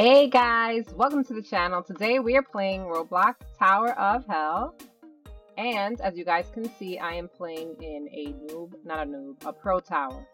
Hey guys, welcome to the channel. Today we are playing Roblox Tower of Hell. And as you guys can see, I am playing in a noob, not a noob, a pro tower.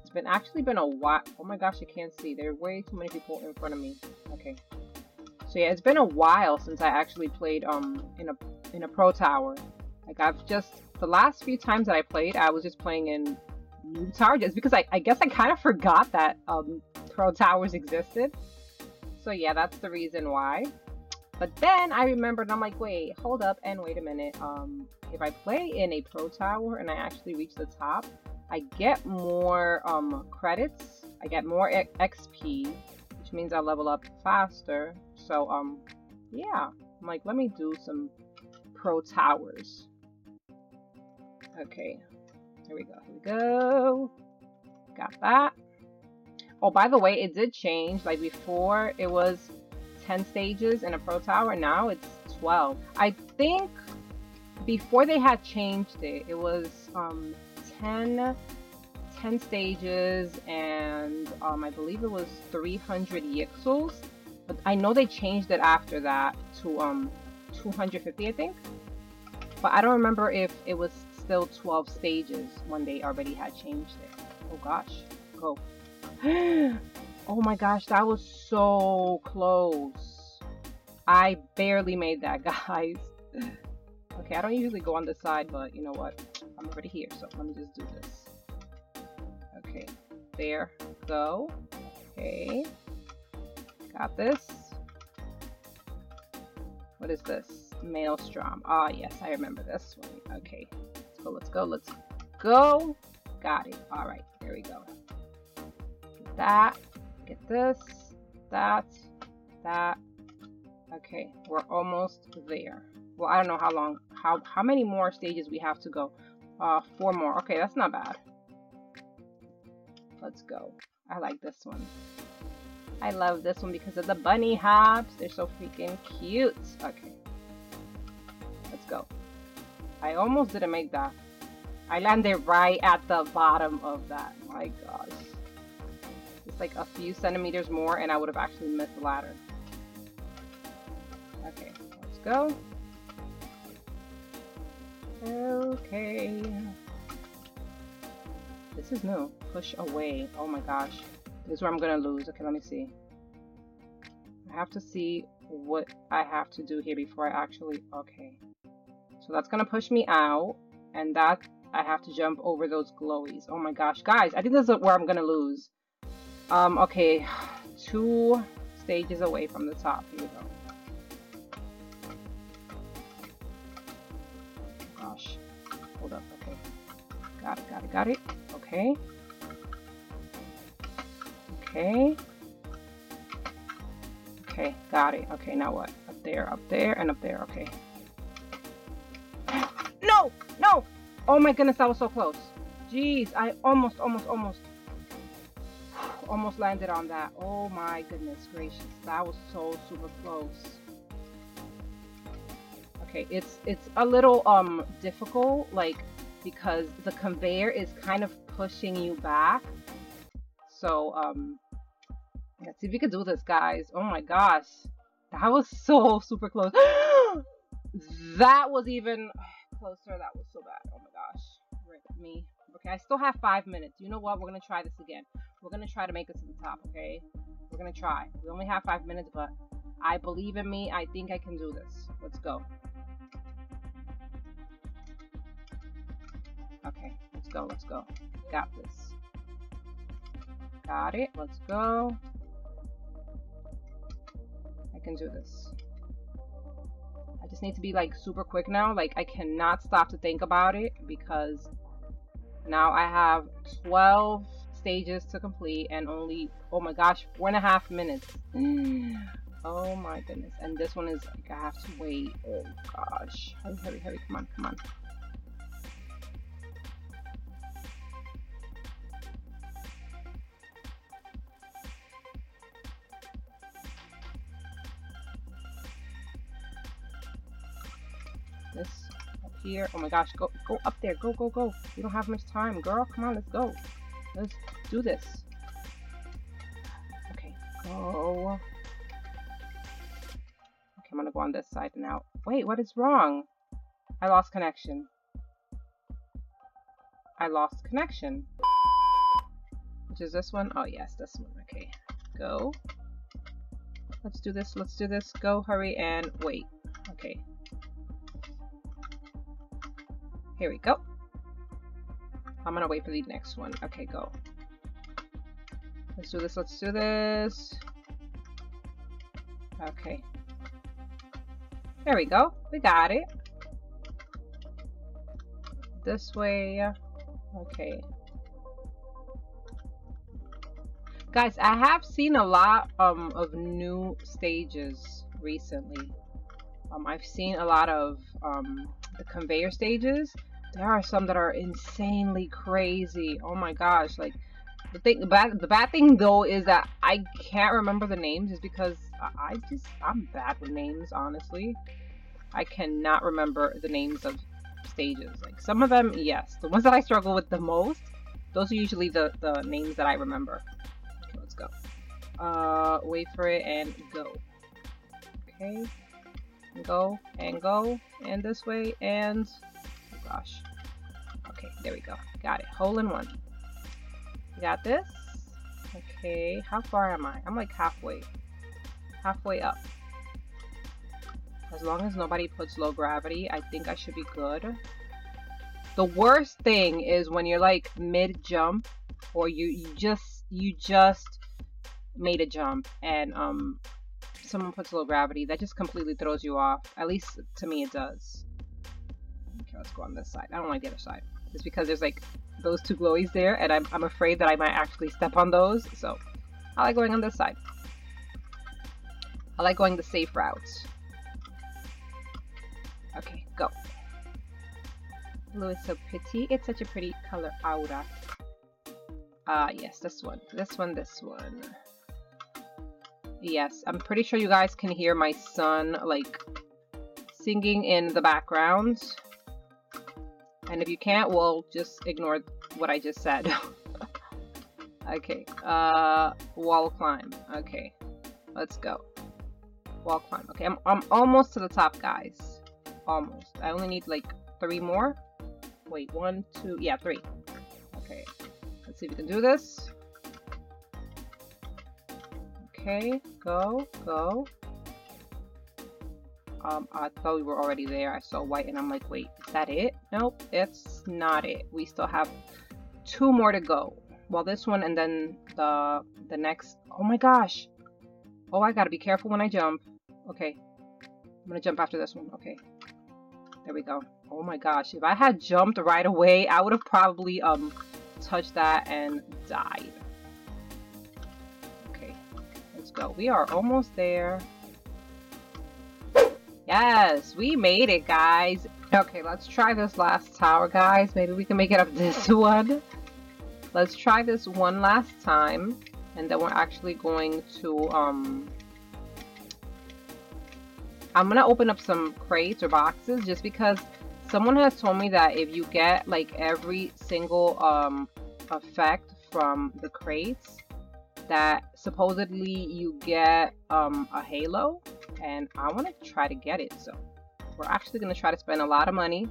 It's been actually been a while. Oh my gosh, I can't see. There are way too many people in front of me. Okay. So yeah, it's been a while since I actually played um in a in a pro tower. Like I've just the last few times that I played, I was just playing in noob tower just because I, I guess I kind of forgot that um pro towers existed. So yeah, that's the reason why. But then I remembered, I'm like, wait, hold up and wait a minute. Um, if I play in a pro tower and I actually reach the top, I get more um, credits. I get more XP, which means I level up faster. So um, yeah, I'm like, let me do some pro towers. Okay, here we go. Here we go. Got that. Oh, by the way, it did change. Like before, it was 10 stages in a pro tower. Now it's 12. I think before they had changed it, it was um, 10, 10 stages and um, I believe it was 300 yixels. But I know they changed it after that to um, 250, I think. But I don't remember if it was still 12 stages when they already had changed it. Oh gosh, go. oh my gosh, that was so close. I barely made that, guys. okay, I don't usually go on this side, but you know what? I'm already here, so let me just do this. Okay, there, go. Okay, got this. What is this? Maelstrom. Ah, yes, I remember this one. Okay, let's go, let's go, let's go. Got it. All right, there we go that, get this, that, that. Okay, we're almost there. Well, I don't know how long, how, how many more stages we have to go. Uh, four more. Okay, that's not bad. Let's go. I like this one. I love this one because of the bunny hops. They're so freaking cute. Okay. Let's go. I almost didn't make that. I landed right at the bottom of that. My gosh like a few centimeters more and I would have actually missed the ladder. Okay, let's go. Okay. This is new. Push away. Oh my gosh. This is where I'm gonna lose. Okay, let me see. I have to see what I have to do here before I actually... Okay. So that's gonna push me out. And that I have to jump over those glowies. Oh my gosh. Guys, I think this is where I'm gonna lose. Um, okay, two stages away from the top. Here we go. Gosh, hold up. Okay, got it, got it, got it. Okay. Okay. Okay, got it. Okay, now what? Up there, up there, and up there. Okay. No! No! Oh my goodness, that was so close. Jeez, I almost, almost, almost almost landed on that. Oh my goodness gracious. That was so super close. Okay, it's it's a little um difficult like because the conveyor is kind of pushing you back. So um let's see if we can do this guys. Oh my gosh. That was so super close. that was even closer. That was so bad. Oh my gosh. Rip me. Okay, I still have five minutes. You know what? We're gonna try this again. We're gonna try to make it to the top, okay? We're gonna try. We only have five minutes, but I believe in me. I think I can do this. Let's go. Okay, let's go, let's go. Got this. Got it. Let's go. I can do this. I just need to be like super quick now. Like I cannot stop to think about it because now I have 12 stages to complete and only, oh my gosh, four and a half minutes. oh my goodness. And this one is like, I have to wait. Oh gosh. Hurry, hurry, hurry. Come on, come on. This up here. Oh my gosh, go go up there. Go, go, go. You don't have much time, girl. Come on, let's go. Let's do this. Okay, go. Okay, I'm gonna go on this side now. Wait, what is wrong? I lost connection. I lost connection. Which is this one? Oh yes, this one. Okay. Go. Let's do this, let's do this. Go, hurry, and wait. Okay. Here we go. I'm gonna wait for the next one. Okay, go. Let's do this, let's do this. Okay. There we go. We got it. This way. Okay. Guys, I have seen a lot um, of new stages recently. Um, I've seen a lot of um, the conveyor stages. There are some that are insanely crazy. Oh my gosh! Like the thing, the bad, the bad thing though is that I can't remember the names, is because I just I'm bad with names. Honestly, I cannot remember the names of stages. Like some of them, yes, the ones that I struggle with the most, those are usually the the names that I remember. Let's go. Uh, wait for it and go. Okay, go and go and this way and oh gosh. Okay, there we go. Got it. Hole in one. Got this. Okay, how far am I? I'm like halfway. Halfway up. As long as nobody puts low gravity, I think I should be good. The worst thing is when you're like mid jump or you, you just you just made a jump and um someone puts low gravity, that just completely throws you off. At least to me it does. Okay, let's go on this side. I don't like the other side. It's because there's like those two glowies there and I'm, I'm afraid that I might actually step on those. So I like going on this side. I like going the safe route. Okay, go. Blue is so pretty. It's such a pretty color aura. Ah, uh, yes, this one. This one, this one. Yes, I'm pretty sure you guys can hear my son, like, singing in the background. And if you can't, well, just ignore what I just said. okay, uh, wall climb. Okay, let's go. Wall climb. Okay, I'm, I'm almost to the top, guys. Almost. I only need like three more. Wait, one, two, yeah, three. Okay, let's see if we can do this. Okay, go, go. Um, I thought we were already there. I saw white and I'm like, wait, is that it? Nope, it's not it. We still have two more to go. Well, this one and then the the next. Oh my gosh. Oh, I gotta be careful when I jump. Okay. I'm gonna jump after this one. Okay. There we go. Oh my gosh, if I had jumped right away, I would have probably um touched that and died. Okay, let's go. We are almost there. Yes, we made it, guys. Okay, let's try this last tower, guys. Maybe we can make it up this one. Let's try this one last time. And then we're actually going to um I'm gonna open up some crates or boxes just because someone has told me that if you get like every single um, effect from the crates that supposedly you get um, a halo and I want to try to get it so we're actually going to try to spend a lot of money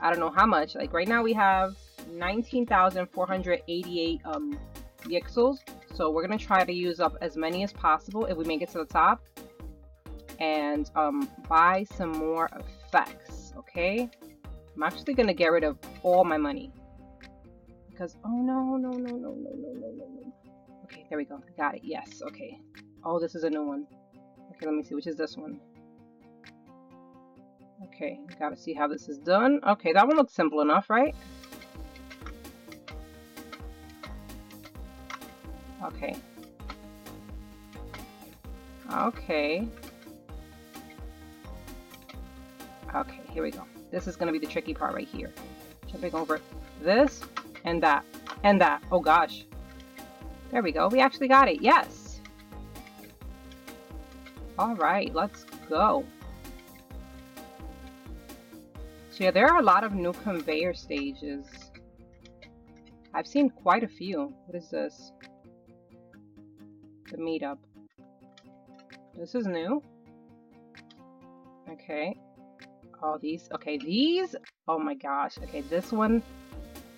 I don't know how much like right now we have 19,488 um, pixels so we're going to try to use up as many as possible if we make it to the top and um, buy some more effects, okay? I'm actually gonna get rid of all my money. Because, oh no, no, no, no, no, no, no, no, no. Okay, there we go. Got it. Yes, okay. Oh, this is a new one. Okay, let me see. Which is this one? Okay, gotta see how this is done. Okay, that one looks simple enough, right? Okay. Okay. Okay, here we go. This is to be the tricky part right here. Jumping over this and that and that. Oh gosh. There we go. We actually got it. Yes. All right, let's go. So yeah, there are a lot of new conveyor stages. I've seen quite a few. What is this? The meetup. This is new. Okay. All these. Okay, these. Oh my gosh. Okay, this one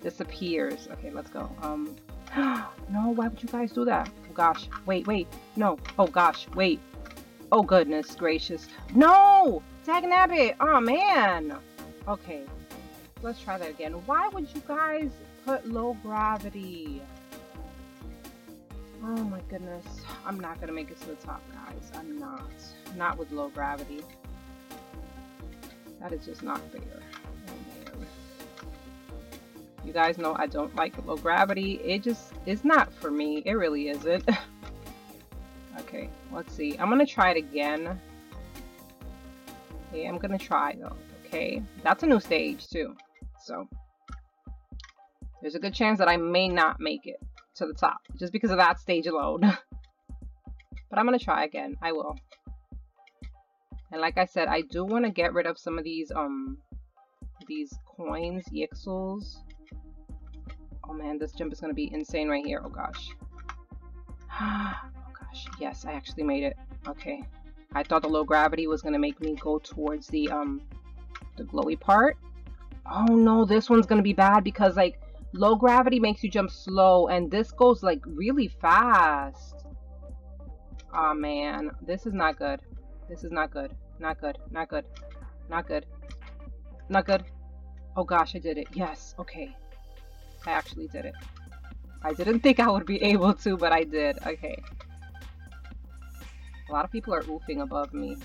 disappears. Okay, let's go. Um. no, why would you guys do that? Oh gosh. Wait, wait. No. Oh gosh. Wait. Oh goodness gracious. No! Dagnabbit! Oh man! Okay. Let's try that again. Why would you guys put low gravity? Oh my goodness. I'm not gonna make it to the top, guys. I'm not. Not with low gravity. That is just not fair. You guys know I don't like low gravity. It just is not for me. It really isn't. okay, let's see. I'm gonna try it again. Okay, I'm gonna try though. Okay, that's a new stage too. So there's a good chance that I may not make it to the top just because of that stage alone. but I'm to try again. I will. And like I said, I do want to get rid of some of these, um, these coins, Yixels. Oh man, this jump is going to be insane right here. Oh gosh. oh gosh. Yes, I actually made it. Okay. I thought the low gravity was going to make me go towards the, um, the glowy part. Oh no, this one's going to be bad because, like, Low gravity makes you jump slow, and this goes like really fast. oh, man, this is not good. This is not good. Not good. Not good. Not good. Not good. Oh gosh, I did it. Yes. Okay. I actually did it. I didn't think I would be able to, but I did. Okay. A lot of people are oofing above me.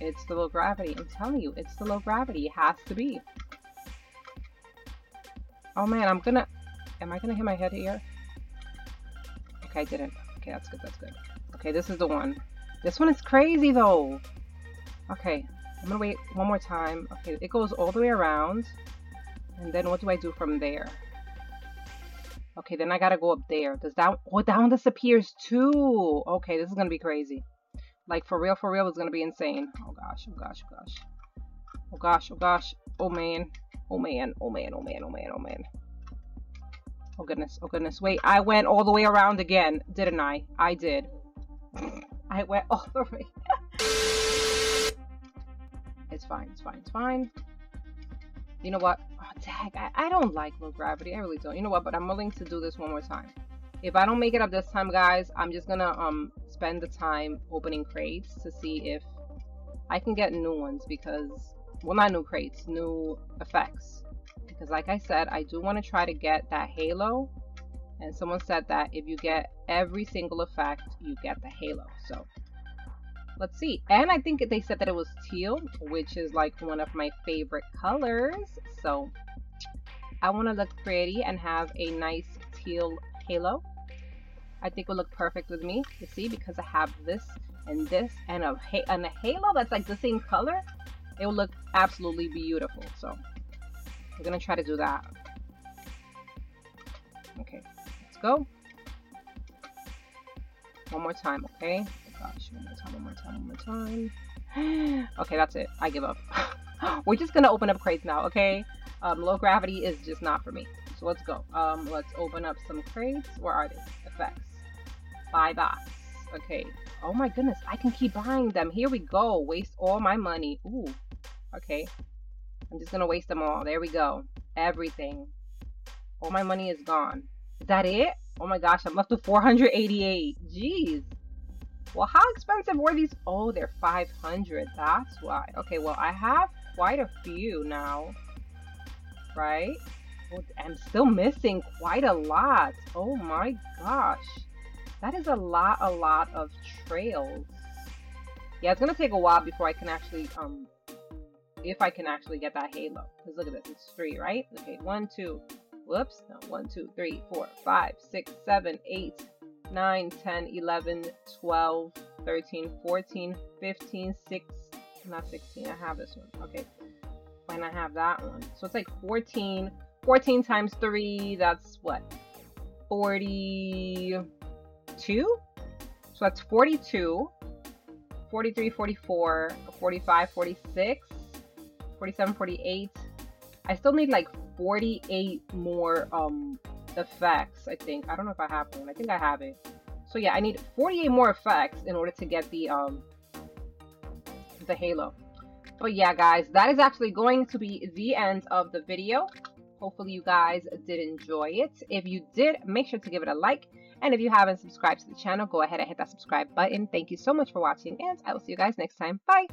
It's the low gravity. I'm telling you, it's the low gravity. It has to be. Oh man, I'm gonna... Am I gonna hit my head here? Okay, I didn't. Okay, that's good, that's good. Okay, this is the one. This one is crazy though! Okay, I'm gonna wait one more time. Okay, it goes all the way around. And then what do I do from there? Okay, then I gotta go up there. Does that... Oh, that one disappears too! Okay, this is gonna be crazy. Like, for real, for real, it's gonna be insane. Oh gosh, oh gosh, oh gosh. Oh gosh, oh gosh. Oh man. Oh man, oh man, oh man, oh man, oh man. Oh goodness, oh goodness. Wait, I went all the way around again, didn't I? I did. I went all the way. it's fine, it's fine, it's fine. You know what? Oh, dang, I, I don't like low gravity. I really don't. You know what? But I'm willing to do this one more time. If I don't make it up this time, guys, I'm just gonna um spend the time opening crates to see if I can get new ones because well not new crates new effects because like i said i do want to try to get that halo and someone said that if you get every single effect you get the halo so let's see and i think they said that it was teal which is like one of my favorite colors so i want to look pretty and have a nice teal halo i think will look perfect with me you see because i have this and this and a, and a halo that's like the same color it will look absolutely beautiful. So we're gonna try to do that. Okay, let's go. One more time, okay? Gosh, one more time, one more time, one more time. okay, that's it. I give up. We're just gonna open up crates now, okay? Um, low gravity is just not for me. So let's go. Um, let's open up some crates. Where are they? Effects. Buy box. Okay. Oh my goodness, I can keep buying them. Here we go. Waste all my money. Ooh, Okay. I'm just gonna waste them all. There we go. Everything. All my money is gone. Is that it? Oh my gosh, I'm left with 488. Jeez. Well, how expensive were these? Oh, they're 500. That's why. Okay, well, I have quite a few now. Right? Well, I'm still missing quite a lot. Oh my gosh. That is a lot, a lot of trails. Yeah, it's gonna take a while before I can actually um if I can actually get that halo. Because look at this, it's three, right? Okay, one, two, whoops, no, one, two, three, four, five, six, seven, eight, nine, 10, 11, 12, 13, 14, 15, 6, not 16, I have this one. Okay, and I have that one. So it's like 14, 14 times 3, that's what? 42? So that's 42, 43, 44, 45, 46, 47, 48. I still need like 48 more um effects, I think. I don't know if I have one. I think I have it. So yeah, I need 48 more effects in order to get the um the halo. But yeah, guys, that is actually going to be the end of the video. Hopefully you guys did enjoy it. If you did, make sure to give it a like. And if you haven't subscribed to the channel, go ahead and hit that subscribe button. Thank you so much for watching, and I will see you guys next time. Bye!